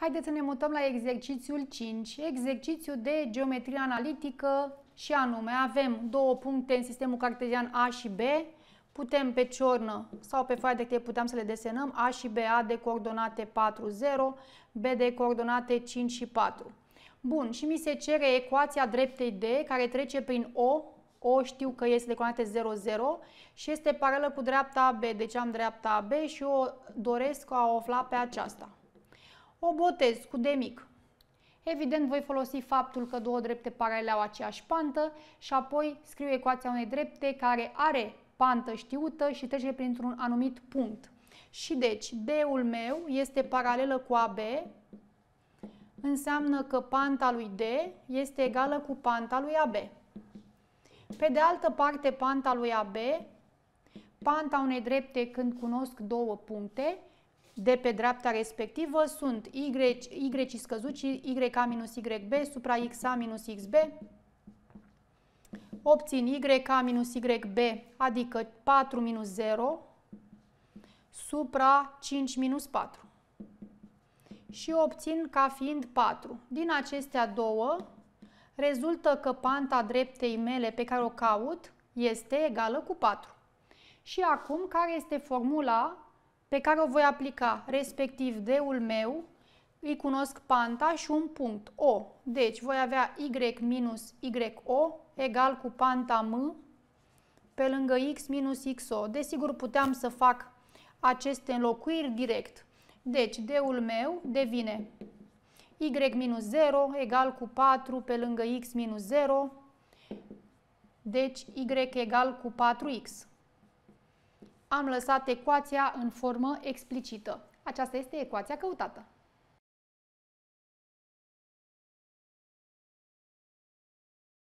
Haideți să ne mutăm la exercițiul 5, exercițiu de geometrie analitică și anume avem două puncte în sistemul cartezian A și B, putem pe ciornă sau pe foaia de clej putem să le desenăm. A și B, A de coordonate 4, 0, B de coordonate 5 și 4. Bun, și mi se cere ecuația dreptei D care trece prin O, O știu că este de coordonate 0, 0 și este paralelă cu dreapta B, deci am dreapta B și o doresc a o afla pe aceasta o botez cu D mic. Evident, voi folosi faptul că două drepte paralele au aceeași pantă și apoi scriu ecuația unei drepte care are pantă știută și trece printr-un anumit punct. Și deci, D-ul meu este paralelă cu AB, înseamnă că panta lui D este egală cu panta lui AB. Pe de altă parte, panta lui AB, panta unei drepte când cunosc două puncte, de pe dreapta respectivă sunt y, y scăzut și YA minus YB supra XA minus XB. Obțin YA minus YB, adică 4 minus 0, supra 5 minus 4. Și obțin ca fiind 4. Din acestea două, rezultă că panta dreptei mele pe care o caut este egală cu 4. Și acum, care este formula pe care o voi aplica, respectiv D-ul meu, îi cunosc panta și un punct O. Deci voi avea Y minus YO egal cu panta M pe lângă X minus XO. Desigur puteam să fac aceste înlocuiri direct. Deci D-ul meu devine Y minus 0 egal cu 4 pe lângă X minus 0. Deci Y egal cu 4X am lăsat ecuația în formă explicită. Aceasta este ecuația căutată.